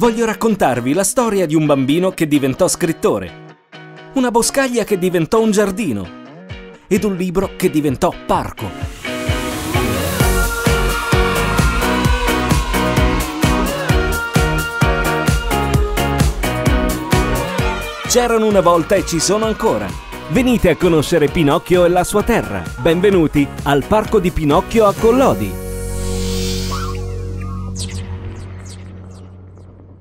voglio raccontarvi la storia di un bambino che diventò scrittore, una boscaglia che diventò un giardino ed un libro che diventò parco. C'erano una volta e ci sono ancora. Venite a conoscere Pinocchio e la sua terra. Benvenuti al Parco di Pinocchio a Collodi.